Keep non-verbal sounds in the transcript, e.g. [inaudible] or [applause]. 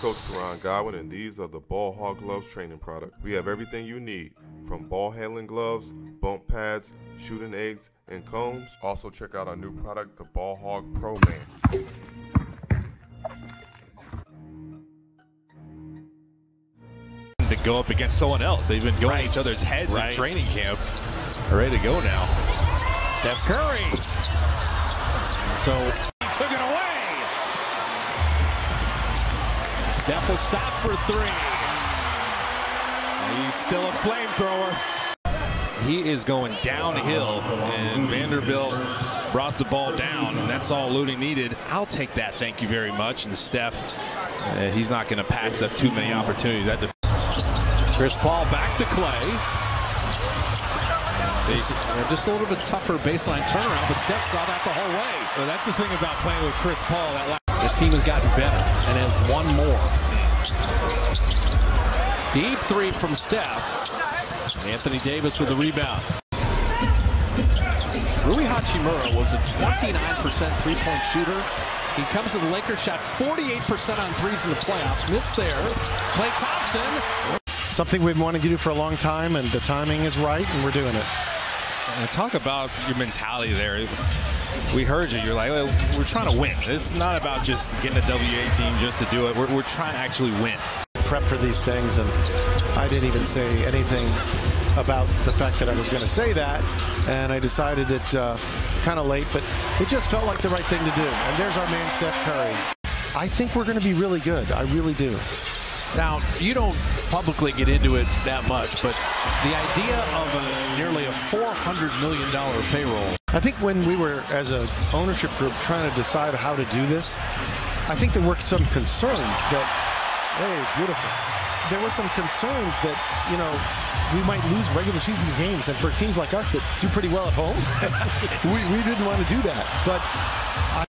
Coach Karan Godwin, and these are the Ball Hog Gloves training product. We have everything you need from ball handling gloves, bump pads, shooting eggs, and cones. Also, check out our new product, the Ball Hog Pro Man. To go up against someone else. They've been going Right. each other's heads Right. in training camp. They're ready to go now. Steph Curry. So Steph will stop for three. He's still a flamethrower. He is going downhill, and Vanderbilt brought the ball down, and that's all Looting needed. I'll take that, thank you very much. And Steph, uh, he's not going to pass up too many opportunities. That Chris Paul back to Klay. Just, just a little bit tougher baseline turnaround, but Steph saw that the whole way. well, that's the thing about playing with Chris Paul. That The team has gotten better and has one more. Deep three from Steph. Anthony Davis with the rebound. Rui Hachimura was a 29% three-point shooter. He comes to the Lakers, shot 48% on threes in the playoffs. Missed there. Klay Thompson. something we've wanted to do for a long time, and the timing is right, and we're doing it. And talk about your mentality there. We heard you. You're like, well, we're trying to win. It's not about just getting a WA team just to do it. We're, we're trying to actually win. Prep for these things, and I didn't even say anything about the fact that I was going to say that, and I decided it uh, kind of late, but it just felt like the right thing to do. And there's our man, Steph Curry. I think we're going to be really good. I really do. Now, you don't publicly get into it that much, but the idea of a $400 million payroll. I think when we were, as a ownership group, trying to decide how to do this, I think there were some concerns that, hey, beautiful. There were some concerns that, you know, we might lose regular season games. And for teams like us that do pretty well at home, [laughs] we, we didn't want to do that. But I